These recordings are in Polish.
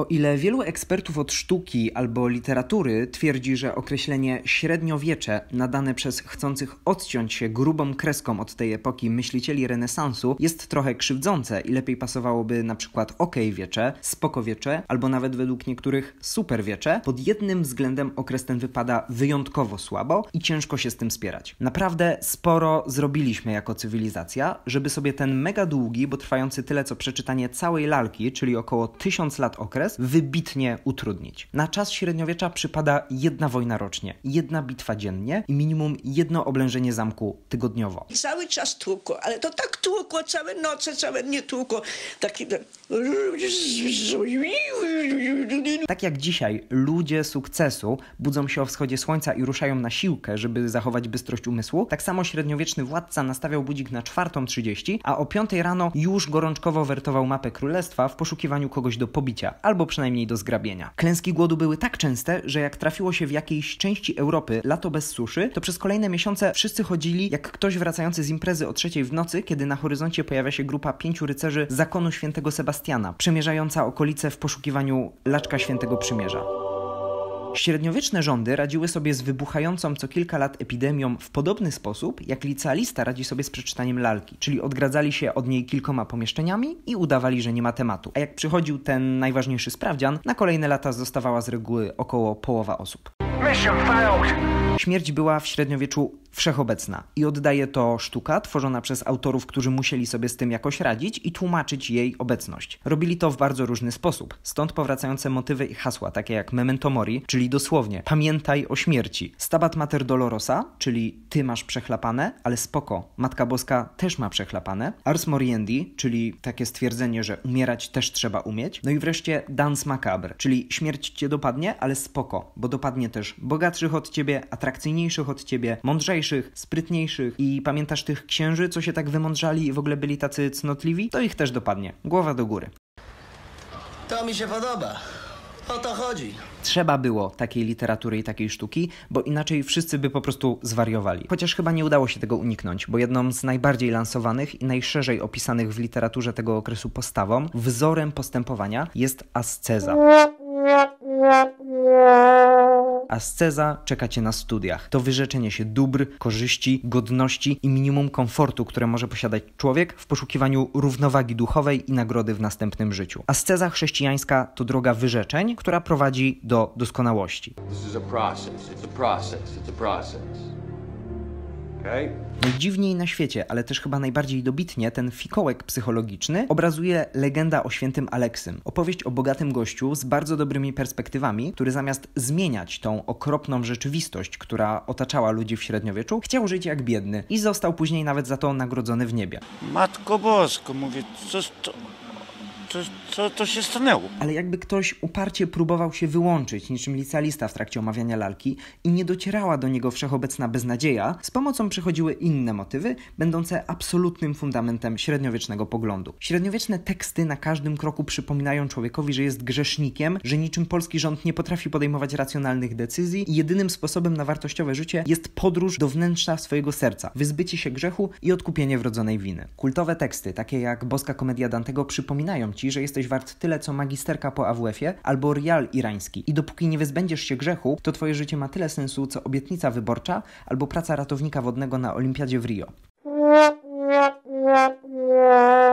O ile wielu ekspertów od sztuki albo literatury twierdzi, że określenie średniowiecze nadane przez chcących odciąć się grubą kreską od tej epoki myślicieli renesansu jest trochę krzywdzące i lepiej pasowałoby na przykład okejwiecze, spokowiecze albo nawet według niektórych superwiecze, pod jednym względem okres ten wypada wyjątkowo słabo i ciężko się z tym spierać. Naprawdę sporo zrobiliśmy jako cywilizacja, żeby sobie ten mega długi, bo trwający tyle co przeczytanie całej lalki, czyli około tysiąc lat okres, wybitnie utrudnić. Na czas średniowiecza przypada jedna wojna rocznie, jedna bitwa dziennie i minimum jedno oblężenie zamku tygodniowo. Cały czas tłukło, ale to tak tłukło, całe noce, całe dnie tłukło. Taki... Tak jak dzisiaj ludzie sukcesu budzą się o wschodzie słońca i ruszają na siłkę, żeby zachować bystrość umysłu, tak samo średniowieczny władca nastawiał budzik na 4.30, a o 5 rano już gorączkowo wertował mapę królestwa w poszukiwaniu kogoś do pobicia, albo przynajmniej do zgrabienia. Klęski głodu były tak częste, że jak trafiło się w jakiejś części Europy lato bez suszy, to przez kolejne miesiące wszyscy chodzili jak ktoś wracający z imprezy o trzeciej w nocy, kiedy na horyzoncie pojawia się grupa pięciu rycerzy zakonu świętego Sebastiana, przemierzająca okolice w poszukiwaniu laczka świętego przymierza. Średniowieczne rządy radziły sobie z wybuchającą co kilka lat epidemią w podobny sposób, jak licealista radzi sobie z przeczytaniem lalki, czyli odgradzali się od niej kilkoma pomieszczeniami i udawali, że nie ma tematu. A jak przychodził ten najważniejszy sprawdzian, na kolejne lata zostawała z reguły około połowa osób. Śmierć była w średniowieczu wszechobecna. I oddaje to sztuka tworzona przez autorów, którzy musieli sobie z tym jakoś radzić i tłumaczyć jej obecność. Robili to w bardzo różny sposób, stąd powracające motywy i hasła, takie jak memento mori, czyli dosłownie pamiętaj o śmierci, stabat mater dolorosa, czyli ty masz przechlapane, ale spoko, Matka Boska też ma przechlapane, ars moriendi, czyli takie stwierdzenie, że umierać też trzeba umieć, no i wreszcie dans macabre, czyli śmierć cię dopadnie, ale spoko, bo dopadnie też bogatszych od ciebie, atrakcyjniejszych od ciebie, mądrzejszych, sprytniejszych i pamiętasz tych księży, co się tak wymądrzali i w ogóle byli tacy cnotliwi? To ich też dopadnie. Głowa do góry. To mi się podoba. O to chodzi. Trzeba było takiej literatury i takiej sztuki, bo inaczej wszyscy by po prostu zwariowali. Chociaż chyba nie udało się tego uniknąć, bo jedną z najbardziej lansowanych i najszerzej opisanych w literaturze tego okresu postawą, wzorem postępowania jest asceza. Asceza czeka cię na studiach. To wyrzeczenie się dóbr, korzyści, godności i minimum komfortu, które może posiadać człowiek w poszukiwaniu równowagi duchowej i nagrody w następnym życiu. Asceza chrześcijańska to droga wyrzeczeń, która prowadzi do doskonałości. This is a process. It's a process. It's a process. Okay? Najdziwniej na świecie, ale też chyba najbardziej dobitnie, ten fikołek psychologiczny obrazuje legenda o świętym Aleksym. Opowieść o bogatym gościu z bardzo dobrymi perspektywami, który zamiast zmieniać tą okropną rzeczywistość, która otaczała ludzi w średniowieczu, chciał żyć jak biedny i został później nawet za to nagrodzony w niebie. Matko Bosko, mówię, co to, co, co to się stanęło? Ale jakby ktoś uparcie próbował się wyłączyć, niczym licealista w trakcie omawiania lalki i nie docierała do niego wszechobecna beznadzieja, z pomocą przychodziły inne motywy, będące absolutnym fundamentem średniowiecznego poglądu. Średniowieczne teksty na każdym kroku przypominają człowiekowi, że jest grzesznikiem, że niczym polski rząd nie potrafi podejmować racjonalnych decyzji i jedynym sposobem na wartościowe życie jest podróż do wnętrza swojego serca, wyzbycie się grzechu i odkupienie wrodzonej winy. Kultowe teksty, takie jak Boska Komedia Dantego, przypominają ci, że jesteś wart tyle co magisterka po AWF-ie albo rial irański i dopóki nie wyzbędziesz się grzechu, to twoje życie ma tyle sensu co obietnica wyborcza albo praca ratownika wodnego na olimpiadzie w Rio.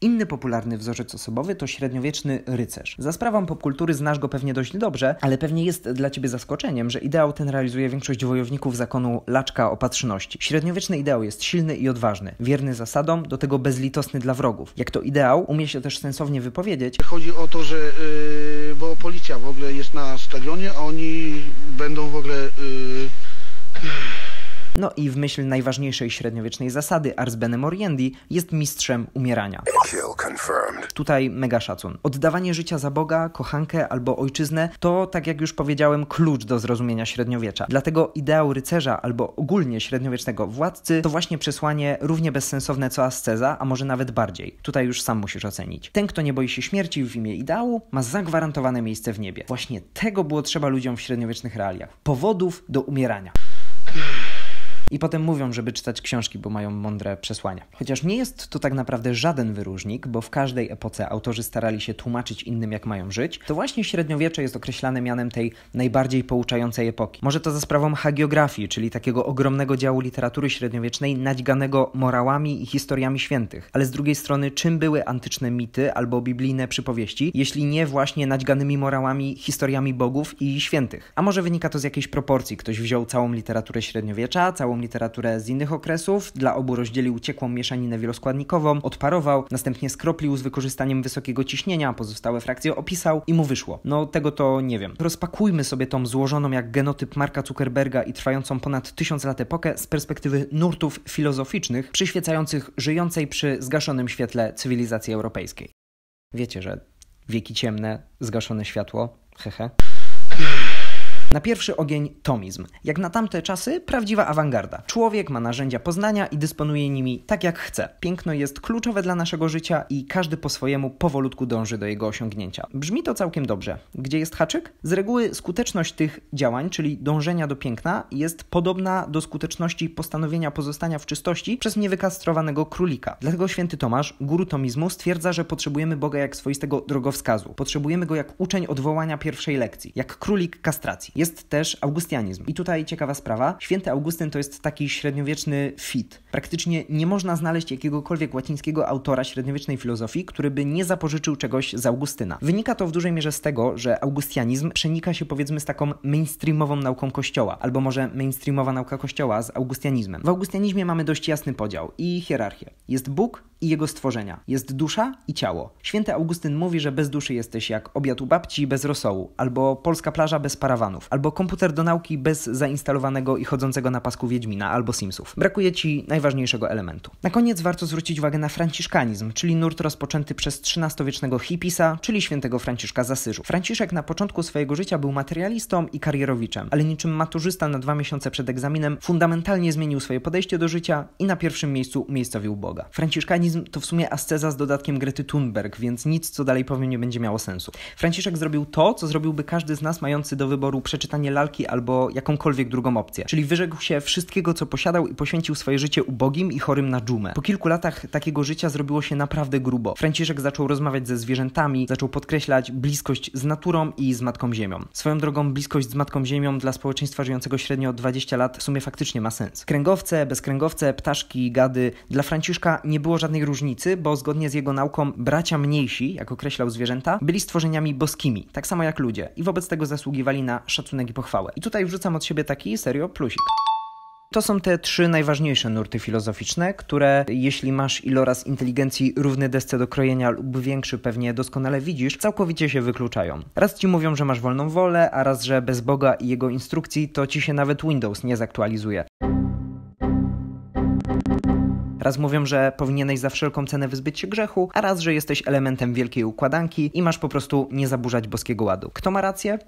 Inny popularny wzorzec osobowy to średniowieczny rycerz. Za sprawą popkultury znasz go pewnie dość dobrze, ale pewnie jest dla ciebie zaskoczeniem, że ideał ten realizuje większość wojowników zakonu Laczka Opatrzności. Średniowieczny ideał jest silny i odważny, wierny zasadom, do tego bezlitosny dla wrogów. Jak to ideał umie się też sensownie wypowiedzieć, Chodzi o to, że yy, bo policja w ogóle jest na stadionie, a oni będą w ogóle yy, no i w myśl najważniejszej średniowiecznej zasady Ars Bene Moriendi jest mistrzem umierania. Tutaj mega szacun. Oddawanie życia za Boga, kochankę albo ojczyznę to, tak jak już powiedziałem, klucz do zrozumienia średniowiecza. Dlatego ideał rycerza albo ogólnie średniowiecznego władcy to właśnie przesłanie równie bezsensowne co asceza, a może nawet bardziej. Tutaj już sam musisz ocenić. Ten, kto nie boi się śmierci w imię ideału, ma zagwarantowane miejsce w niebie. Właśnie tego było trzeba ludziom w średniowiecznych realiach. Powodów do umierania. I potem mówią, żeby czytać książki, bo mają mądre przesłania. Chociaż nie jest to tak naprawdę żaden wyróżnik, bo w każdej epoce autorzy starali się tłumaczyć innym, jak mają żyć, to właśnie średniowiecze jest określane mianem tej najbardziej pouczającej epoki. Może to za sprawą hagiografii, czyli takiego ogromnego działu literatury średniowiecznej nadźganego morałami i historiami świętych. Ale z drugiej strony, czym były antyczne mity albo biblijne przypowieści, jeśli nie właśnie nadźganymi morałami, historiami bogów i świętych? A może wynika to z jakiejś proporcji? Ktoś wziął całą literaturę średniowiecza, całą literaturę z innych okresów, dla obu rozdzielił ciekłą mieszaninę wieloskładnikową, odparował, następnie skroplił z wykorzystaniem wysokiego ciśnienia, pozostałe frakcje opisał i mu wyszło. No tego to nie wiem. Rozpakujmy sobie tą złożoną jak genotyp Marka Zuckerberga i trwającą ponad tysiąc lat epokę z perspektywy nurtów filozoficznych przyświecających żyjącej przy zgaszonym świetle cywilizacji europejskiej. Wiecie, że wieki ciemne, zgaszone światło, hehe. Na pierwszy ogień tomizm. Jak na tamte czasy, prawdziwa awangarda. Człowiek ma narzędzia poznania i dysponuje nimi tak jak chce. Piękno jest kluczowe dla naszego życia i każdy po swojemu powolutku dąży do jego osiągnięcia. Brzmi to całkiem dobrze. Gdzie jest haczyk? Z reguły skuteczność tych działań, czyli dążenia do piękna, jest podobna do skuteczności postanowienia pozostania w czystości przez niewykastrowanego królika. Dlatego święty Tomasz, guru tomizmu, stwierdza, że potrzebujemy Boga jak swoistego drogowskazu. Potrzebujemy go jak uczeń odwołania pierwszej lekcji, jak królik kastracji jest też augustianizm. I tutaj ciekawa sprawa. Święty Augustyn to jest taki średniowieczny fit. Praktycznie nie można znaleźć jakiegokolwiek łacińskiego autora średniowiecznej filozofii, który by nie zapożyczył czegoś z Augustyna. Wynika to w dużej mierze z tego, że augustianizm przenika się powiedzmy z taką mainstreamową nauką kościoła, albo może mainstreamowa nauka kościoła z augustianizmem. W augustianizmie mamy dość jasny podział i hierarchię. Jest Bóg, i jego stworzenia. Jest dusza i ciało. Święty Augustyn mówi, że bez duszy jesteś jak obiad u babci bez rosołu, albo polska plaża bez parawanów, albo komputer do nauki bez zainstalowanego i chodzącego na pasku Wiedźmina albo Simsów. Brakuje ci najważniejszego elementu. Na koniec warto zwrócić uwagę na franciszkanizm, czyli nurt rozpoczęty przez XIII-wiecznego hipisa, czyli świętego Franciszka z Asyżu. Franciszek na początku swojego życia był materialistą i karierowiczem, ale niczym maturzysta na dwa miesiące przed egzaminem fundamentalnie zmienił swoje podejście do życia i na pierwszym miejscu umiejscowił Boga. Franciszkanizm to w sumie asceza z dodatkiem Grety Thunberg, więc nic, co dalej powiem, nie będzie miało sensu. Franciszek zrobił to, co zrobiłby każdy z nas mający do wyboru przeczytanie lalki albo jakąkolwiek drugą opcję. Czyli wyrzekł się wszystkiego, co posiadał i poświęcił swoje życie ubogim i chorym na dżumę. Po kilku latach takiego życia zrobiło się naprawdę grubo. Franciszek zaczął rozmawiać ze zwierzętami, zaczął podkreślać bliskość z naturą i z Matką Ziemią. Swoją drogą bliskość z Matką Ziemią dla społeczeństwa żyjącego średnio 20 lat w sumie faktycznie ma sens. Kręgowce, bezkręgowce, ptaszki, gady. Dla Franciszka nie było różnicy, bo zgodnie z jego nauką bracia mniejsi, jak określał zwierzęta, byli stworzeniami boskimi, tak samo jak ludzie i wobec tego zasługiwali na szacunek i pochwałę. I tutaj wrzucam od siebie taki serio plusik. To są te trzy najważniejsze nurty filozoficzne, które jeśli masz iloraz inteligencji równy desce do krojenia lub większy pewnie doskonale widzisz, całkowicie się wykluczają. Raz ci mówią, że masz wolną wolę, a raz, że bez Boga i jego instrukcji to ci się nawet Windows nie zaktualizuje. Raz mówią, że powinieneś za wszelką cenę wyzbyć się grzechu, a raz, że jesteś elementem wielkiej układanki i masz po prostu nie zaburzać boskiego ładu. Kto ma rację?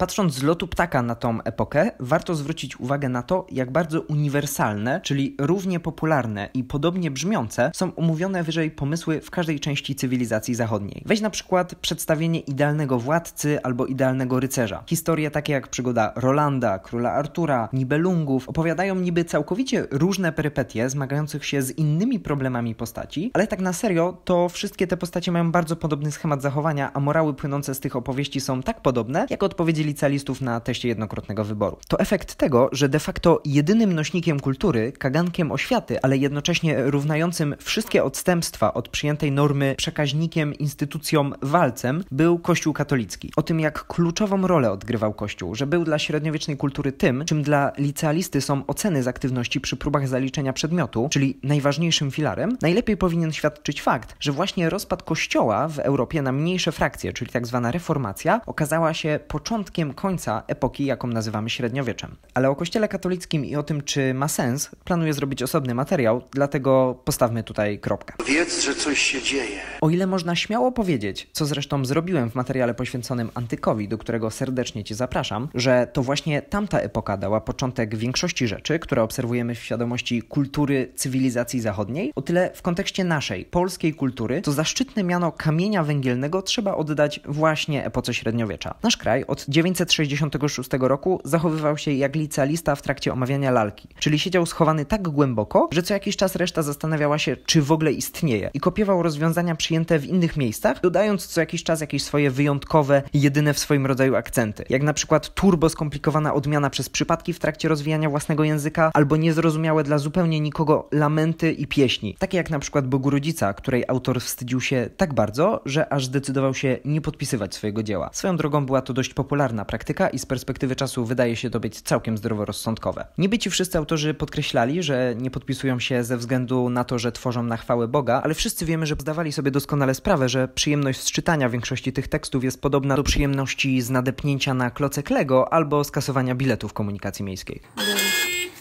Patrząc z lotu ptaka na tą epokę, warto zwrócić uwagę na to, jak bardzo uniwersalne, czyli równie popularne i podobnie brzmiące są omówione wyżej pomysły w każdej części cywilizacji zachodniej. Weź na przykład przedstawienie idealnego władcy albo idealnego rycerza. Historie takie jak przygoda Rolanda, króla Artura, Nibelungów opowiadają niby całkowicie różne perypetie zmagających się z innymi problemami postaci, ale tak na serio to wszystkie te postacie mają bardzo podobny schemat zachowania, a morały płynące z tych opowieści są tak podobne, jak odpowiedzi licealistów na teście jednokrotnego wyboru. To efekt tego, że de facto jedynym nośnikiem kultury, kagankiem oświaty, ale jednocześnie równającym wszystkie odstępstwa od przyjętej normy przekaźnikiem, instytucją, walcem, był Kościół katolicki. O tym, jak kluczową rolę odgrywał Kościół, że był dla średniowiecznej kultury tym, czym dla licealisty są oceny z aktywności przy próbach zaliczenia przedmiotu, czyli najważniejszym filarem, najlepiej powinien świadczyć fakt, że właśnie rozpad Kościoła w Europie na mniejsze frakcje, czyli tak zwana reformacja, okazała się początkiem końca epoki, jaką nazywamy średniowieczem. Ale o Kościele katolickim i o tym, czy ma sens, planuję zrobić osobny materiał, dlatego postawmy tutaj kropkę. Wiedz, że coś się dzieje. O ile można śmiało powiedzieć, co zresztą zrobiłem w materiale poświęconym antykowi, do którego serdecznie Cię zapraszam, że to właśnie tamta epoka dała początek większości rzeczy, które obserwujemy w świadomości kultury cywilizacji zachodniej, o tyle w kontekście naszej, polskiej kultury, to zaszczytne miano kamienia węgielnego trzeba oddać właśnie epoce średniowiecza. Nasz kraj od XIX 1966 roku zachowywał się jak licealista w trakcie omawiania lalki, czyli siedział schowany tak głęboko, że co jakiś czas reszta zastanawiała się, czy w ogóle istnieje. I kopiował rozwiązania przyjęte w innych miejscach, dodając co jakiś czas jakieś swoje wyjątkowe, jedyne w swoim rodzaju akcenty, jak na przykład turbo skomplikowana odmiana przez przypadki w trakcie rozwijania własnego języka, albo niezrozumiałe dla zupełnie nikogo lamenty i pieśni, takie jak na przykład Bogurodzica, której autor wstydził się tak bardzo, że aż zdecydował się nie podpisywać swojego dzieła. Swoją drogą była to dość popularna praktyka i z perspektywy czasu wydaje się to być całkiem zdroworozsądkowe. Niby ci wszyscy autorzy podkreślali, że nie podpisują się ze względu na to, że tworzą na chwałę Boga, ale wszyscy wiemy, że zdawali sobie doskonale sprawę, że przyjemność z czytania większości tych tekstów jest podobna do przyjemności z nadepnięcia na klocek Lego albo skasowania biletów komunikacji miejskiej.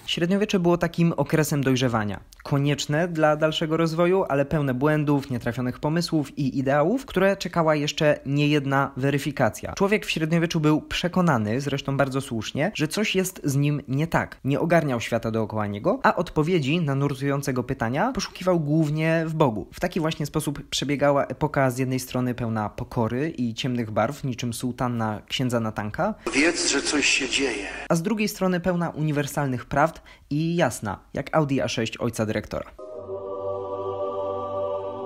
Średniowiecze było takim okresem dojrzewania. Konieczne dla dalszego rozwoju, ale pełne błędów, nietrafionych pomysłów i ideałów, które czekała jeszcze niejedna weryfikacja. Człowiek w średniowieczu był przekonany, zresztą bardzo słusznie, że coś jest z nim nie tak. Nie ogarniał świata dookoła niego, a odpowiedzi na nurtującego pytania poszukiwał głównie w Bogu. W taki właśnie sposób przebiegała epoka z jednej strony pełna pokory i ciemnych barw, niczym sułtanna księdza Natanka, Wiedz, że coś się dzieje. a z drugiej strony pełna uniwersalnych prawd i jasna, jak Audi A6 ojca dyrektora.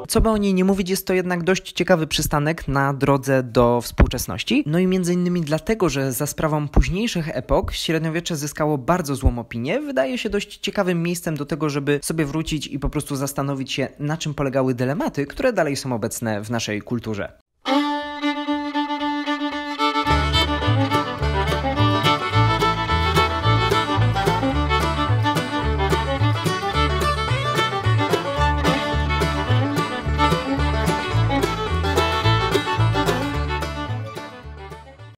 Co by o niej nie mówić, jest to jednak dość ciekawy przystanek na drodze do współczesności. No i między innymi dlatego, że za sprawą późniejszych epok średniowiecze zyskało bardzo złą opinię, wydaje się dość ciekawym miejscem do tego, żeby sobie wrócić i po prostu zastanowić się, na czym polegały dylematy, które dalej są obecne w naszej kulturze.